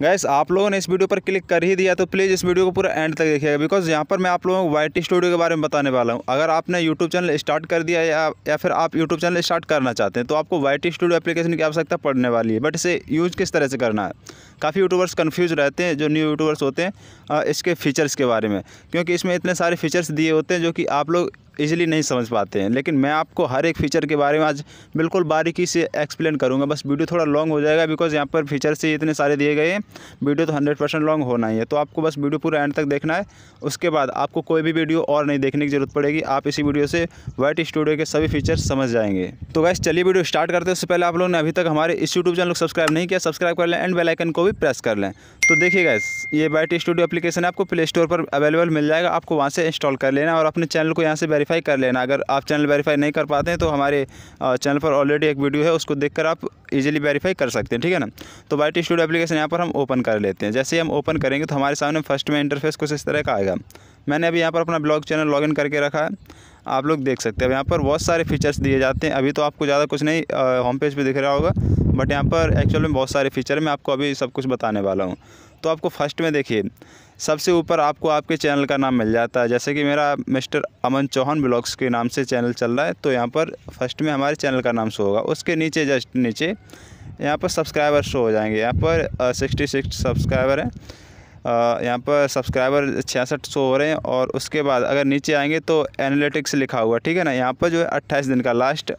Gas आप लोगों ने इस वीडियो पर क्लिक कर ही दिया तो प्लीज़ इस वीडियो को पूरा एंड तक देखिएगा बिकॉज़ यहाँ पर मैं आप लोगों को टी स्टूडियो के बारे में बताने वाला हूँ। अगर आपने यूट्यूब चैनल स्टार्ट कर दिया या या फिर आप यूट्यूब चैनल स्टार्ट करना चाहते हैं तो आपको वाई स्टूडियो एप्लीकेशन की आवश्यकता पड़ने वाली है बट इसे यूज़ किस तरह से करना है? काफ़ी यूट्यूबर्स कन्फ्यूज़ रहते हैं, जो न्यू यूट्यूबर्स होते हैं इसके फीचर्स के बारे में, क्योंकि इसमें इतने सारे फीचर्स दिए होते हैं, जो कि आप लोग इजीली नहीं समझ पाते हैं। लेकिन मैं आपको हर एक फ़ीचर के बारे में आज बिल्कुल बारीकी से एक्सप्लेन करूँगा। बस वीडियो थोड़ा लॉन्ग हो जाएगा बिकॉज़ यहाँ पर फीचर्स ही इतने सारे दिए गए हैं। वीडियो तो हंड्रेड परसेंट लॉन्ग होना ही है। तो आपको बस वीडियो पूरा एंड तक देखना है। उसके बाद आपको कोई भी वीडियो और नहीं देखने की ज़रूरत पड़ेगी। आप इसी वीडियो से वाइट स्टूडियो के सभी फीचर्स समझ जाएँगे। तो वैसे चलिए वीडियो स्टार्ट करते हैं। उससे पहले आप लोगों ने अभी तक हमारे इस यूट्यूब चैनल को सब्सक्राइब नहीं किया सब्सक्राइब कर लें एंड बेलाइकन को भी प्रेस कर लें। तो देखिए गैस ये वाइट स्टूडियो एप्लीकेशन आपको प्ले स्टोर पर अवेलेबल मिल जाएगा। आपको वहाँ से इंस्टॉल कर लेना और अपने चैनल को यहाँ से वेरीफाई कर लेना। अगर आप चैनल वेरीफाई नहीं कर पाते हैं तो हमारे चैनल पर ऑलरेडी एक वीडियो है, उसको देखकर आप इजीली वेरीफाई कर सकते हैं, ठीक है ना? तो वाई टी स्टूडियो एप्लीकेशन यहाँ पर हम ओपन कर लेते हैं। जैसे ही हम ओपन करेंगे तो हमारे सामने फ़र्स्ट में इंटरफेस कुछ इस तरह का आएगा। मैंने अभी यहाँ पर अपना ब्लॉग चैनल लॉगिन करके रखा है। आप लोग देख सकते हैं। यहाँ पर बहुत सारे फीचर्स दिए जाते हैं। अभी तो आपको ज़्यादा कुछ नहीं होम पेज पर दिख रहा होगा बट यहाँ पर एक्चुअल में बहुत सारे फीचर मैं आपको अभी सब कुछ बताने वाला हूँ। तो आपको फ़र्स्ट में देखिए, सबसे ऊपर आपको आपके चैनल का नाम मिल जाता है। जैसे कि मेरा मिस्टर अमन चौहान ब्लॉग्स के नाम से चैनल चल रहा है तो यहाँ पर फ़र्स्ट में हमारे चैनल का नाम शो होगा। उसके नीचे जस्ट नीचे, यहाँ पर सब्सक्राइबर शो हो जाएँगे। यहाँ पर सिक्सटी सिक्स सब्सक्राइबर हैं। यहाँ पर सब्सक्राइबर छियासठ सौ हो रहे हैं और उसके बाद अगर नीचे आएँगे तो एनालिटिक्स लिखा हुआ ठीक है ना? यहाँ पर जो है अट्ठाईस दिन का लास्ट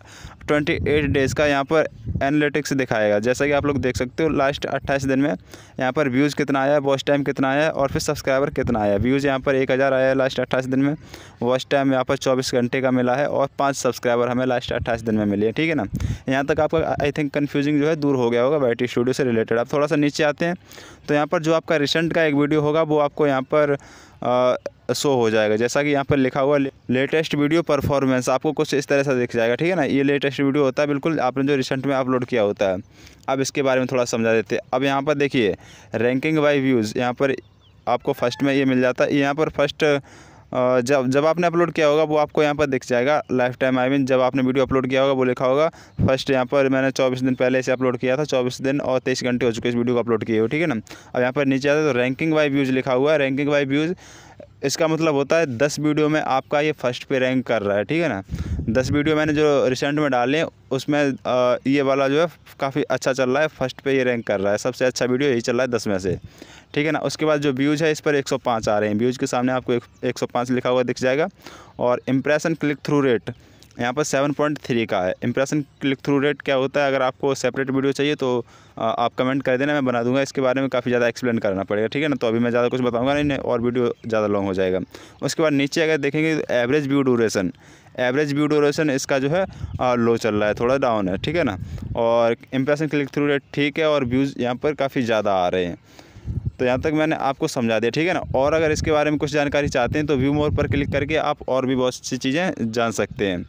ट्वेंटी एट डेज़ का यहाँ पर एनालिटिक्स दिखाएगा। जैसा कि आप लोग देख सकते हो, लास्ट अट्ठाईस दिन में यहाँ पर व्यूज़ कितना आया, वॉच टाइम कितना आया और फिर सब्सक्राइबर कितना आया। व्यूज़ यहाँ पर एक हज़ार आया लास्ट अट्ठाईस दिन में, वॉच टाइम यहाँ पर चौबीस घंटे का मिला है और पाँच सब्सक्राइबर हमें लास्ट अट्ठाईस दिन में मिले है, ठीक है ना? यहाँ तक आपका आई थिंक कन्फ्यूजिंग जो है दूर हो गया होगा वाई स्टूडियो से रिलेटेड आप थोड़ा सा नीचे आते हैं तो यहाँ पर जो आपका रिसेंट का एक वीडियो होगा, वो आपको यहाँ पर शो हो जाएगा। जैसा कि यहाँ पर लिखा हुआ लेटेस्ट वीडियो परफॉर्मेंस आपको कुछ इस तरह से दिख जाएगा, ठीक है ना? ये लेटेस्ट वीडियो होता है, बिल्कुल आपने जो रिसेंट में अपलोड किया होता है। अब इसके बारे में थोड़ा समझा देते हैं। अब यहाँ पर देखिए रैंकिंग बाई व्यूज़ यहाँ पर आपको फ़र्स्ट में ये मिल जाता है। यहाँ पर फ़र्स्ट जब जब आपने अपलोड किया होगा, वो आपको यहाँ पर दिख जाएगा लाइफ टाइम आई मीन जब आपने वीडियो अपलोड किया होगा, वो लिखा होगा फ़र्स्ट यहाँ पर मैंने चौबीस दिन पहले से अपलोड किया था, चौबीस दिन और तेईस घंटे हो चुके इस वीडियो को अपलोड किए हो ठीक है ना? अब यहाँ पर नीचे आता है तो रैंकिंग बाई व्यूज़ लिखा हुआ है। रैंकिंग बाई व्यूज़ इसका मतलब होता है दस वीडियो में आपका ये फ़र्स्ट पे रैंक कर रहा है ठीक है ना? दस वीडियो मैंने जो रिसेंट में डाले उसमें ये वाला जो है काफ़ी अच्छा चल रहा है फ़र्स्ट पे ये रैंक कर रहा है। सबसे अच्छा वीडियो यही चल रहा है दस में से ठीक है ना? उसके बाद जो व्यूज़ है इस पर 105 आ रहे हैं। व्यूज़ के सामने आपको एक, 105 लिखा हुआ दिख जाएगा और इम्प्रेशन क्लिक थ्रू रेट यहाँ पर सेवन पॉइंट थ्री का है। इंप्रेशन क्लिक थ्रू रेट क्या होता है? अगर आपको सेपरेट वीडियो चाहिए तो आप कमेंट कर देना, मैं बना दूँगा। इसके बारे में काफ़ी ज़्यादा एक्सप्लेन करना पड़ेगा, ठीक है ना? तो अभी मैं ज़्यादा कुछ बताऊँगा नहीं और वीडियो ज़्यादा लॉन्ग हो जाएगा। उसके बाद नीचे अगर देखेंगे तो average view duration average view duration इसका जो है लो चल रहा है, थोड़ा डाउन है, ठीक है ना? और इंप्रेशन क्लिक थ्रू रेट ठीक है, और व्यूज़ यहाँ पर काफ़ी ज़्यादा आ रहे हैं। तो यहाँ तक मैंने आपको समझा दिया, ठीक है ना? और अगर इसके बारे में कुछ जानकारी चाहते हैं तो व्यू मोर पर क्लिक करके आप और भी बहुत सी चीज़ें जान सकते हैं।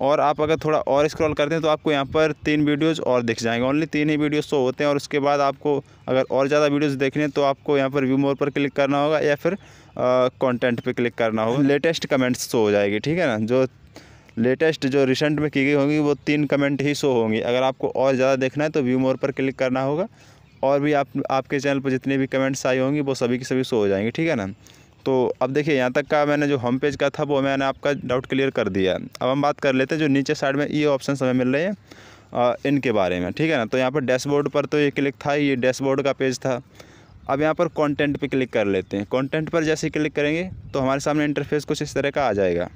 और आप अगर थोड़ा और स्क्रॉल करते हैं तो आपको यहाँ पर तीन वीडियोज़ और दिख जाएँगे। ओनली तीन ही वीडियोज़ शो होते हैं और उसके बाद आपको अगर और ज़्यादा वीडियोज़ देखने हैं तो आपको यहाँ पर व्यू मोर पर क्लिक करना होगा या फिर कंटेंट पे क्लिक करना होगा। लेटेस्ट कमेंट्स शो हो जाएगी, ठीक है ना? जो लेटेस्ट जो रिसेंट में की गई होंगी वो तीन कमेंट ही शो होंगी। अगर आपको और ज़्यादा देखना है तो व्यू मोर पर क्लिक करना होगा। और भी आप, आपके चैनल पर जितने भी कमेंट्स आई होंगी, वो सभी की सभी शो हो जाएँगी, ठीक है ना? तो अब देखिए, यहाँ तक का मैंने जो होम पेज का था, वो मैंने आपका डाउट क्लियर कर दिया अब हम बात कर लेते हैं जो नीचे साइड में ये ऑप्शन हमें मिल रहे हैं इनके बारे में, ठीक है ना? तो यहाँ पर डैशबोर्ड पर तो ये क्लिक था, ये डैशबोर्ड का पेज था। अब यहाँ पर कंटेंट पे क्लिक कर लेते हैं। कंटेंट पर जैसे क्लिक करेंगे तो हमारे सामने इंटरफेस कुछ इस तरह का आ जाएगा।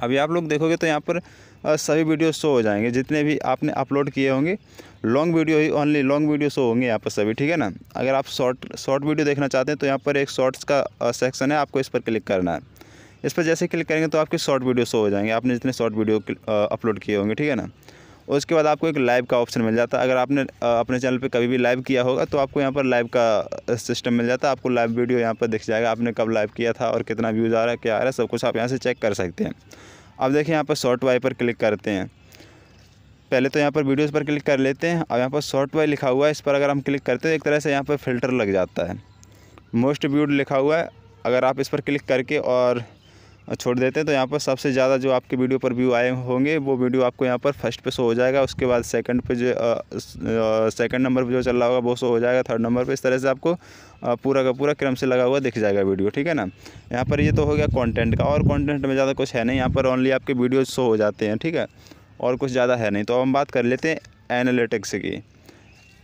अभी आप लोग देखोगे तो यहाँ पर सभी वीडियो शो हो जाएँगे, जितने भी आपने अपलोड किए होंगे। लॉन्ग वीडियो ही ओनली लॉन्ग वीडियो शो होंगे यहाँ पर सभी, ठीक है ना? अगर आप शॉर्ट शॉर्ट वीडियो देखना चाहते हैं तो यहाँ पर एक शॉर्ट्स का सेक्शन है, आपको इस पर क्लिक करना है। इस पर जैसे क्लिक करेंगे तो आपके शॉर्ट वीडियो शो हो जाएँगे। आपने जितने शॉर्ट वीडियो अपलोड किए होंगे, ठीक है ना? उसके बाद आपको एक लाइव का ऑप्शन मिल जाता है। अगर आपने अपने चैनल पे कभी भी लाइव किया होगा तो आपको यहाँ पर लाइव का सिस्टम मिल जाता है। आपको लाइव वीडियो यहाँ पर दिख जाएगा, आपने कब लाइव किया था और कितना व्यूज़ आ रहा है, क्या आ रहा है, सब कुछ आप यहाँ से चेक कर सकते हैं। अब देखिए, यहाँ पर शॉर्ट वाई पर क्लिक करते हैं। पहले तो यहाँ पर वीडियोज़ पर क्लिक कर लेते हैं। अब यहाँ पर शॉर्ट वाई लिखा हुआ है, इस पर अगर हम क्लिक करते हैं, एक तरह से यहाँ पर फ़िल्टर लग जाता है। मोस्ट व्यूड लिखा हुआ है, अगर आप इस पर क्लिक करके और छोड़ देते हैं तो यहाँ पर सबसे ज़्यादा जो आपके वीडियो पर व्यू आए होंगे, वो वीडियो आपको यहाँ पर फ़र्स्ट पे शो हो जाएगा। उसके बाद सेकंड पे जो सेकंड नंबर पे जो चल रहा होगा, वो शो हो जाएगा। थर्ड नंबर पे इस तरह से आपको पूरा का पूरा क्रम से लगा हुआ दिख जाएगा वीडियो, ठीक है ना? यहाँ पर ये तो हो गया कॉन्टेंट का, और कॉन्टेंट में ज़्यादा कुछ है नहीं। यहाँ पर ओनली आपके वीडियो शो हो जाते हैं, ठीक है? और कुछ ज़्यादा है नहीं। तो अब हम बात कर लेते हैं एनालिटिक्स की।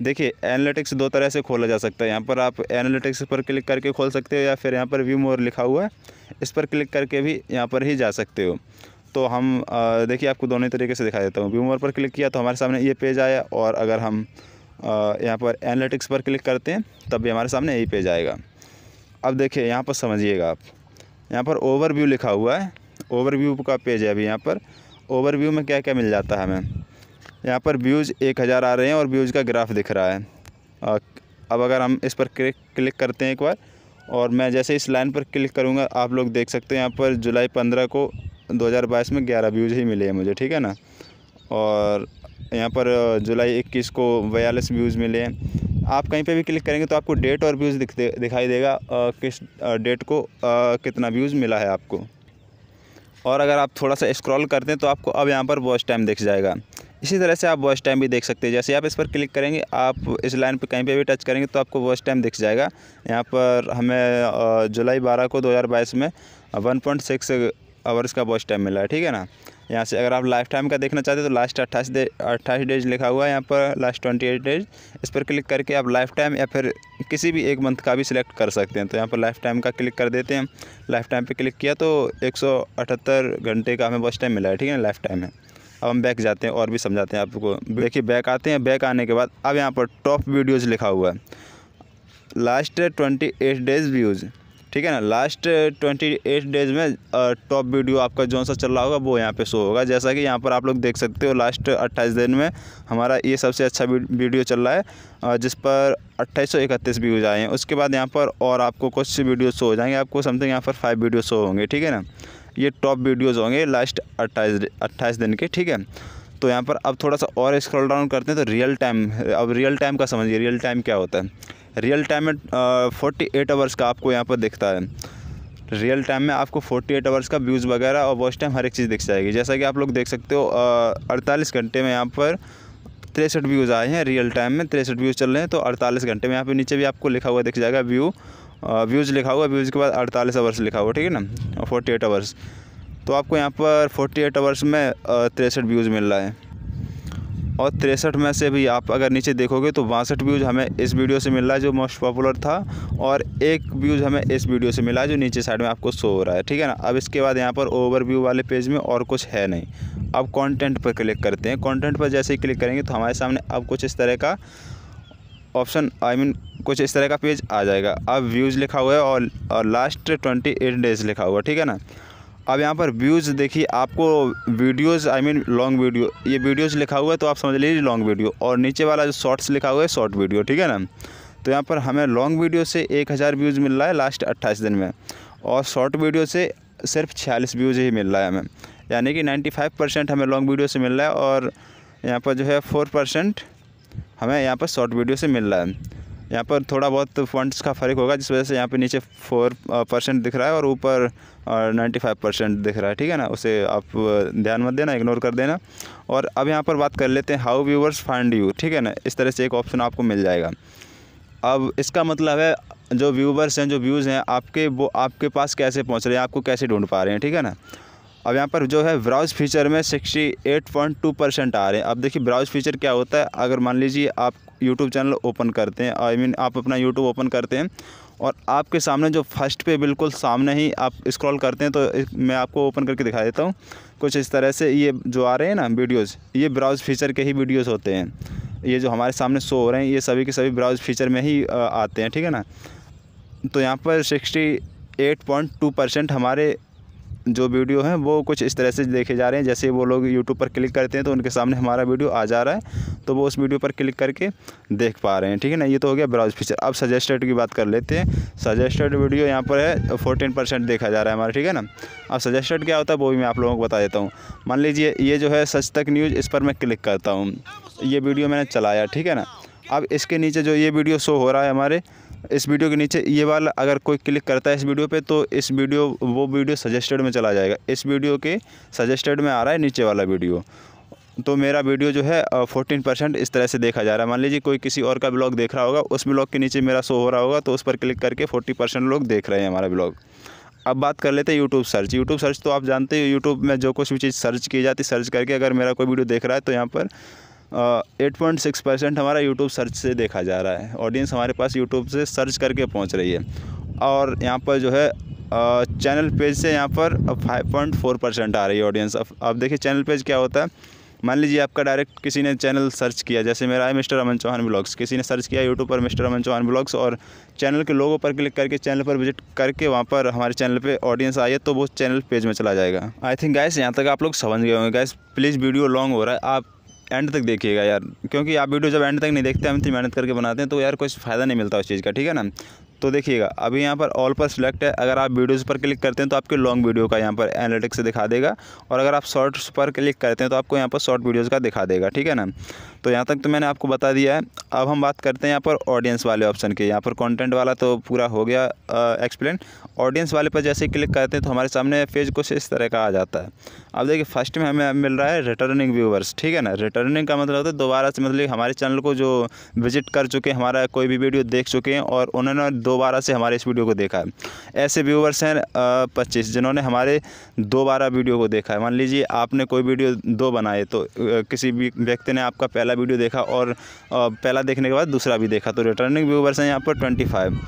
देखिए एनालिटिक्स दो तरह से खोला जा सकता है। यहाँ पर आप एनालिटिक्स पर क्लिक करके खोल सकते हो या फिर यहाँ पर व्यू मोर लिखा हुआ है, इस पर क्लिक करके भी यहाँ पर ही जा सकते हो। तो हम देखिए, आपको दोनों तरीके से दिखा देता हूँ। व्यू मोर पर क्लिक किया तो हमारे सामने ये पेज आया और अगर हम यहाँ पर एनालिटिक्स पर क्लिक करते हैं, तब भी हमारे सामने यही पेज आएगा। अब देखिए, यहाँ पर समझिएगा आप। यहाँ पर ओवरव्यू लिखा हुआ है। ओवरव्यू का पेज है अभी यहाँ पर। ओवरव्यू में क्या क्या मिल जाता है हमें? यहाँ पर व्यूज़ एक हज़ार आ रहे हैं और व्यूज़ का ग्राफ दिख रहा है। अब अगर हम इस पर क्लिक करते हैं एक बार और मैं जैसे इस लाइन पर क्लिक करूँगा आप लोग देख सकते हैं यहाँ पर जुलाई पंद्रह को 2022 में ग्यारह व्यूज़ ही मिले हैं मुझे ठीक है ना? और यहाँ पर जुलाई इक्कीस को बयालीस व्यूज़ मिले हैं। आप कहीं पे भी क्लिक करेंगे तो आपको डेट और व्यूज़ दिख दिखाई देगा आ, किस डेट को आ, कितना व्यूज़ मिला है आपको। और अगर आप थोड़ा सा स्क्रॉल करते हैं तो आपको अब यहाँ पर वॉच टाइम दिख जाएगा। इसी तरह से आप वॉच टाइम भी देख सकते हैं। जैसे आप इस पर क्लिक करेंगे, आप इस लाइन पर कहीं पे भी टच करेंगे तो आपको वॉच टाइम दिख जाएगा। यहाँ पर हमें जुलाई बारह को 2022 में 1.6 आवर्स का वॉच टाइम मिला है, ठीक है ना? यहाँ से अगर आप लाइफ टाइम का देखना चाहते हैं तो लास्ट अट्ठाईस डे अट्ठाईस डेज़ लिखा हुआ है यहाँ पर लास्ट ट्वेंटी एट डेज़ इस पर क्लिक करके आप लाइफ टाइम या फिर किसी भी एक मंथ का भी सिलेक्ट कर सकते हैं। तो यहाँ पर लाइफ टाइम का क्लिक कर देते हैं। लाइफ टाइम पे क्लिक किया तो एक सौ अठहत्तर घंटे का हमें वॉच टाइम मिला है, ठीक है ना लाइफ टाइम है अब हम बैक जाते हैं और भी समझाते हैं आपको। देखिए बैक आते हैं बैक आने के बाद अब यहाँ पर टॉप वीडियोज़ लिखा हुआ है। Last twenty eight days views ठीक है ना? लास्ट ट्वेंटी एट डेज़ में टॉप वीडियो आपका जो सा चल रहा होगा, वो यहाँ पे शो होगा। जैसा कि यहाँ पर आप लोग देख सकते हो लास्ट अट्ठाईस दिन में हमारा ये सबसे अच्छा वीडियो चल रहा है जिस पर अट्ठाईस सौ इकतीस व्यूज़ आए हैं। उसके बाद यहाँ पर और आपको कुछ वीडियो शो हो जाएँगे। आपको समथिंग यहाँ पर फाइव वीडियो शो होंगे, ठीक है ना? ये टॉप वीडियोज़ होंगे लास्ट अट्ठाईस अट्ठाईस दिन के, ठीक है? तो यहाँ पर अब थोड़ा सा और स्क्रॉल डाउन करते हैं तो रियल टाइम अब रियल टाइम का समझिए रियल टाइम क्या होता है? रियल टाइम में फोर्टी एट आवर्स का आपको यहाँ पर दिखता है। रियल टाइम में आपको फोर्टी एट आवर्स का व्यूज़ वगैरह और वॉच टाइम हर एक चीज़ दिख जाएगी। जैसा कि आप लोग देख सकते हो अड़तालीस घंटे में यहाँ पर तिरसठ व्यूज़ आए हैं रियल टाइम में तिरसठ व्यूज़ चल रहे हैं तो अड़तालीस घंटे में यहाँ पे नीचे भी आपको लिखा हुआ दिख जाएगा व्यू व्यूज़ लिखा हुआ व्यूज़ के बाद अड़तालीस आवर्स लिखा हुआ, ठीक है ना? फोर्टी एट आवर्स तो आपको यहाँ पर फोर्टी एट आवर्स में तिरसठ व्यूज़ मिल रहा है। और तिरसठ में से भी आप अगर नीचे देखोगे तो बासठ व्यूज़ हमें इस वीडियो से मिल रहा है जो मोस्ट पॉपुलर था और एक व्यूज़ हमें इस वीडियो से मिला जो नीचे साइड में आपको शो हो रहा है ठीक है ना? अब इसके बाद यहाँ पर ओवरव्यू वाले पेज में और कुछ है नहीं। अब कंटेंट पर क्लिक करते हैं। कंटेंट पर जैसे ही क्लिक करेंगे तो हमारे सामने अब कुछ इस तरह का ऑप्शन आई मीन कुछ इस तरह का पेज आ जाएगा। अब व्यूज़ लिखा हुआ है और, और लास्ट ट्वेंटी एट डेज़ लिखा हुआ है ठीक है ना? अब यहाँ पर व्यूज़ देखिए, आपको videos I mean long video ये वीडियोज़ लिखा हुआ है तो आप समझ लीजिए लॉन्ग वीडियो और नीचे वाला जो शॉर्ट्स लिखा हुआ है शॉर्ट वीडियो ठीक है ना? तो यहाँ पर हमें लॉन्ग वीडियो से एक हज़ार व्यूज़ मिल रहा है लास्ट अट्ठाईस दिन में। और शॉर्ट वीडियो से सिर्फ़ छियालीस व्यूज़ ही मिल रहा है हमें। यानी कि नाइन्टी फाइव परसेंट हमें लॉन्ग वीडियो से मिल रहा है और यहाँ पर जो है फोर परसेंट हमें यहाँ पर शॉर्ट वीडियो से मिल रहा है। यहाँ पर थोड़ा बहुत फंड्स का फ़र्क होगा, जिस वजह से यहाँ पे नीचे फोर परसेंट दिख रहा है और ऊपर नाइन्टी फाइव परसेंट दिख रहा है, ठीक है ना? उसे आप ध्यान मत देना इग्नोर कर देना। और अब यहाँ पर बात कर लेते हैं हाउ व्यूवर्स फाइंड यू ठीक है ना? इस तरह से एक ऑप्शन आपको मिल जाएगा। अब इसका मतलब है, जो व्यूवर्स हैं, जो व्यूज़ हैं, आपके वो, आपके पास कैसे पहुँच रहे हैं, आपको कैसे ढूंढ पा रहे हैं, ठीक है ना? अब यहाँ पर जो है ब्राउज़ फीचर में sixty eight point two percent आ रहे हैं। अब देखिए ब्राउज़ फीचर क्या होता है? अगर मान लीजिए आप यूट्यूब चैनल ओपन करते हैं आई I मीन mean, आप अपना यूट्यूब ओपन करते हैं और आपके सामने जो फ़र्स्ट पे बिल्कुल सामने ही आप स्क्रॉल करते हैं तो मैं आपको ओपन करके दिखा देता हूँ। कुछ इस तरह से ये जो आ रहे हैं ना वीडियोज़ ये ब्राउज़ फीचर के ही वीडियोज़ होते हैं। ये जो हमारे सामने शो हो रहे हैं ये सभी के सभी ब्राउज़ फीचर में ही आते हैं ठीक है ना? तो यहाँ पर sixty eight point two percent हमारे जो वीडियो हैं, वो कुछ इस तरह से देखे जा रहे हैं। जैसे वो लोग यूट्यूब पर क्लिक करते हैं तो उनके सामने हमारा वीडियो आ जा रहा है तो वो उस वीडियो पर क्लिक करके देख पा रहे हैं, ठीक है ना? ये तो हो गया ब्राउज फीचर। अब सजेस्टेड की बात कर लेते हैं। सजेस्टेड वीडियो यहाँ पर है फोर्टीन परसेंट देखा जा रहा है हमारा, ठीक है ना? अब सजेस्टेड क्या होता है, वो भी मैं आप लोगों को बता देता हूँ। मान लीजिए, ये जो है सच तक न्यूज़, इस पर मैं क्लिक करता हूँ। ये वीडियो मैंने चलाया, ठीक है ना? अब इसके नीचे जो ये वीडियो शो हो रहा है हमारे इस वीडियो के नीचे ये वाला अगर कोई क्लिक करता है इस वीडियो पे तो इस वीडियो, वो वीडियो सजेस्टेड में चला जाएगा। इस वीडियो के सजेस्टेड में आ रहा है नीचे वाला वीडियो। तो मेरा वीडियो जो है फोर्टीन परसेंट इस तरह से देखा जा रहा है। मान लीजिए कोई किसी और का ब्लॉग देख रहा होगा, उस ब्लॉग के नीचे मेरा शो हो रहा होगा तो उस पर क्लिक करके फोर्टी परसेंट लोग देख रहे हैं हमारा ब्लॉग। अब बात कर लेते हैं यूट्यूब सर्च यूट्यूब सर्च तो आप जानते हो यूट्यूब में जो कुछ भी चीज़ सर्च की जाती सर्च करके अगर मेरा कोई वीडियो देख रहा है तो यहाँ पर एट पॉइंट सिक्स परसेंट हमारा यूट्यूब सर्च से देखा जा रहा है। ऑडियंस हमारे पास यूट्यूब से सर्च करके पहुँच रही है। और यहाँ पर जो है चैनल पेज से यहाँ पर फाइव पॉइंट फोर परसेंट आ रही है ऑडियंस अब अब देखिए चैनल पेज क्या होता है। मान लीजिए आपका डायरेक्ट किसी ने चैनल सर्च किया, जैसे मेरा है मिस्टर अमन चौहान ब्लॉग्स। किसी ने सर्च किया यूट्यूब पर मिस्टर अमन चौहान ब्लॉग्स और चैनल के लोगों पर क्लिक करके चैनल पर विज़िट करके वहाँ पर हमारे चैनल पे ऑडियंस आई है तो वो चैनल पेज में चला जाएगा। आई थिंक गैस यहाँ तक आप लोग समझ गए होंगे। गैस प्लीज़ वीडियो लॉन्ग हो रहा है। आप एंड तक देखिएगा यार, क्योंकि आप वीडियो जब एंड तक नहीं देखते, हम इतनी मेहनत करके बनाते हैं तो यार कोई फ़ायदा नहीं मिलता उस चीज़ का, ठीक है ना? तो देखिएगा, अभी यहाँ पर ऑल पर सिलेक्ट है। अगर आप वीडियोज़ पर क्लिक करते हैं तो आपके लॉन्ग वीडियो का यहाँ पर एनालिटिक्स दिखा देगा। और अगर आप शॉर्ट्स पर क्लिक करते हैं तो आपको यहाँ पर शॉर्ट वीडियोज़ का दिखा देगा, ठीक है ना? तो यहाँ तक तो मैंने आपको बता दिया है। अब हम बात करते हैं यहाँ पर ऑडियंस वाले ऑप्शन के। यहाँ पर कॉन्टेंट वाला तो पूरा हो गया एक्सप्लेन ऑडियंस वाले पर जैसे क्लिक करते हैं तो हमारे सामने पेज कुछ इस तरह का आ जाता है। अब देखिए फ़र्स्ट में हमें मिल रहा है रिटर्निंग व्यूवर्स ठीक है ना? रिटर्निंग का मतलब होता है दोबारा से मतलब हमारे चैनल को जो विज़िट कर चुके हैं, हमारा कोई भी वीडियो देख चुके हैं और उन्होंने दोबारा से हमारे इस वीडियो को देखा है। ऐसे व्यूवर्स हैं पच्चीस, जिन्होंने हमारे दोबारा वीडियो को देखा है। मान लीजिए, आपने कोई वीडियो दो बनाए तो किसी भी व्यक्ति ने आपका पहला वीडियो देखा और पहला देखने के बाद दूसरा भी देखा। तो रिटर्निंग व्यूवर्स हैं यहाँ पर ट्वेंटी फाइव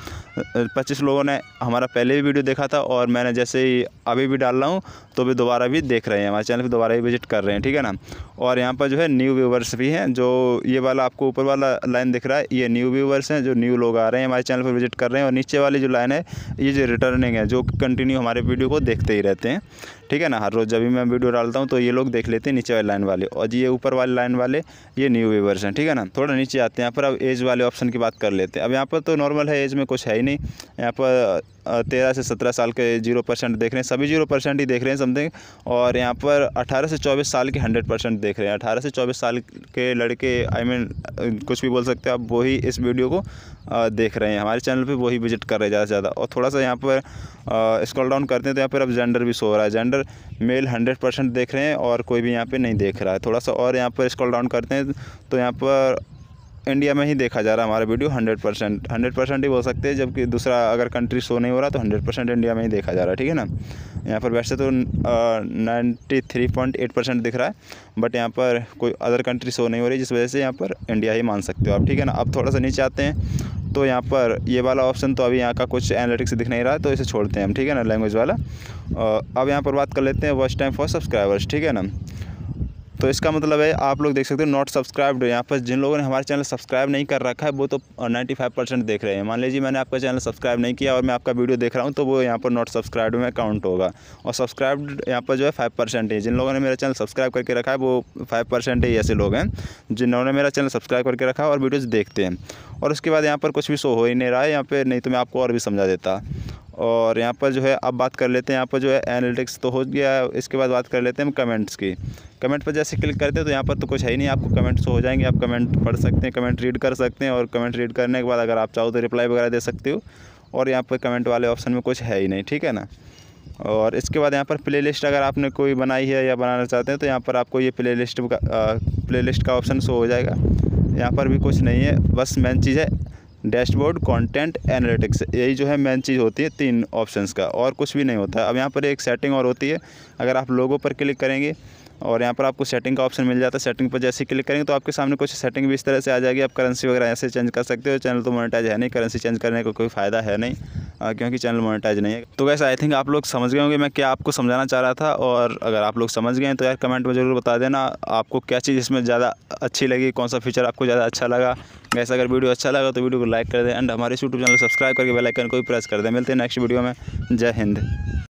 पच्चीस लोगों ने हमारा पहले भी वीडियो देखा था और मैंने जैसे ही अभी भी डाल रहा हूँ तो भी दोबारा भी देख रहे हैं। हमारे चैनल पर दोबारा भी विज़िट कर रहे हैं, ठीक है ना? और यहाँ पर जो है न्यू व्यूवर्स भी हैं, जो ये वाला आपको ऊपर वाला लाइन दिख रहा है, ये न्यू व्यूवर्स हैं, जो न्यू लोग आ रहे हैं हमारे चैनल पर विज़िट कर रहे हैं और नीचे वाली जो लाइन है, ये जो रिटर्निंग है, जो कंटिन्यू हमारे वीडियो को देखते ही रहते हैं। ठीक है ना? हर रोज़ जब भी मैं वीडियो डालता हूँ तो ये लोग देख लेते हैं नीचे वाले लाइन वाले। और ये ऊपर वाले लाइन वाले ये न्यू व्यूवर्स हैं ठीक है ना? थोड़ा नीचे आते हैं। यहाँ पर अब एज वाले ऑप्शन की बात कर लेते हैं। अब यहाँ पर तो नॉर्मल है एज में कुछ है ही नहीं। यहाँ पर तेरह से सत्रह साल के ज़ीरो परसेंट देख रहे हैं। सभी ज़ीरो परसेंट ही देख रहे हैं समथिंग और यहाँ पर अठारह से चौबीस साल के हंड्रेड परसेंट देख रहे हैं। अठारह से चौबीस साल के लड़के आई I मीन mean, कुछ भी बोल सकते हैं। आप वही इस वीडियो को देख रहे हैं। हमारे चैनल पे वही विज़िट कर रहे हैं ज़्यादा से ज़्यादा। और थोड़ा सा यहाँ पर स्क्रॉल डाउन करते हैं तो यहाँ पर अब जेंडर भी शो हो रहा है। जेंडर मेल हंड्रेड परसेंट देख रहे हैं और कोई भी यहाँ पर नहीं देख रहा है। थोड़ा सा और यहाँ पर स्क्रॉल डाउन करते हैं तो यहाँ पर इंडिया में ही देखा जा रहा है हमारा video hundred percent hundred percent ही बोल सकते हैं, जबकि दूसरा अगर कंट्री शो नहीं हो रहा तो हंड्रेड परसेंट इंडिया में ही देखा जा रहा है, ठीक है ना? यहाँ पर वैसे तो ninety three point eight percent दिख रहा है बट यहाँ पर कोई अदर कंट्री शो नहीं हो रही, जिस वजह से यहाँ पर इंडिया ही मान सकते हो आप, ठीक है ना? अब थोड़ा सा नीचे आते हैं। तो यहाँ पर ये वाला ऑप्शन तो अभी यहाँ का कुछ एनालिटिक्स दिख नहीं रहा है तो इसे छोड़ते हैं हम, ठीक है ना लैंग्वेज वाला। अब यहाँ पर बात कर लेते हैं वर्स्ट टाइम फॉर सब्सक्राइबर्स ठीक है ना। तो इसका मतलब है, आप लोग देख सकते हो नॉट सब्सक्राइब्ड यहाँ पर। जिन लोगों ने हमारे चैनल सब्सक्राइब नहीं कर रखा है, वो तो 95 परसेंट देख रहे हैं। मान लीजिए, मैंने आपका चैनल सब्सक्राइब नहीं किया और मैं आपका वीडियो देख रहा हूँ तो वो यहाँ पर नॉट सब्सक्राइब में काउंट होगा। और सब्सक्राइब्ड यहाँ पर जो है फाइव परसेंट है। जिन लोगों ने मेरा चैनल सब्सक्राइब करके रखा है, वो फाइव परसेंट ही ऐसे लोग हैं, जिन्होंने मेरा चैनल सब्सक्राइब करके रखा है और वीडियोज़ देखते हैं। और उसके बाद यहाँ पर कुछ भी शो हो ही नहीं रहा है, यहाँ पर नहीं तो मैं आपको और भी समझा देता। और यहाँ पर जो है, अब बात कर लेते हैं, यहाँ पर जो है एनालिटिक्स तो हो गया इसके बाद बात कर लेते हैं हम कमेंट्स की। कमेंट पर जैसे क्लिक करते हैं तो यहाँ पर तो कुछ है ही नहीं, आपको कमेंट्स हो जाएँगे, आप कमेंट पढ़ सकते हैं कमेंट रीड कर सकते हैं और कमेंट रीड करने के बाद अगर आप चाहो तो रिप्लाई वगैरह दे सकते हो और यहाँ पर कमेंट वाले ऑप्शन में कुछ है ही नहीं, ठीक है ना? और इसके बाद यहाँ पर प्ले लिस्ट अगर आपने कोई बनाई है या बनाना चाहते हैं तो यहाँ पर आपको ये प्ले लिस्ट का प्ले लिस्ट का ऑप्शन शो हो जाएगा। यहाँ पर भी कुछ नहीं है, बस मेन चीज़ है डैशबोर्ड कंटेंट एनालिटिक्स यही जो है मेन चीज़ होती है तीन ऑप्शंस का, और कुछ भी नहीं होता है। अब यहाँ पर एक सेटिंग और होती है, अगर आप लोगों पर क्लिक करेंगे, और यहाँ पर आपको सेटिंग का ऑप्शन मिल जाता है सेटिंग पर जैसे क्लिक करेंगे तो आपके सामने कुछ सेटिंग भी इस तरह से आ जाएगी, आप करेंसी वगैरह ऐसे चेंज कर सकते हो चैनल तो मोनिटाइज है नहीं करेंसी चेंज करने का को कोई फ़ायदा है नहीं। क्योंकि चैनल मोनेटाइज नहीं है। तो वैसे आई थिंक आप लोग समझ गए होंगे मैं क्या आपको समझाना चाह रहा था और अगर आप लोग समझ गए तो यार कमेंट में ज़रूर बता देना आपको क्या चीज़ इसमें ज़्यादा अच्छी लगी, कौन सा फीचर आपको ज़्यादा अच्छा लगा। वैसे अगर वीडियो अच्छा लगा तो वीडियो को लाइक कर दें एंड हमारे यूट्यूब चैनल को सब्सक्राइब करके बेलाइकन को भी प्रेस कर दें। मिलते हैं नेक्स्ट वीडियो में। जय हिंद।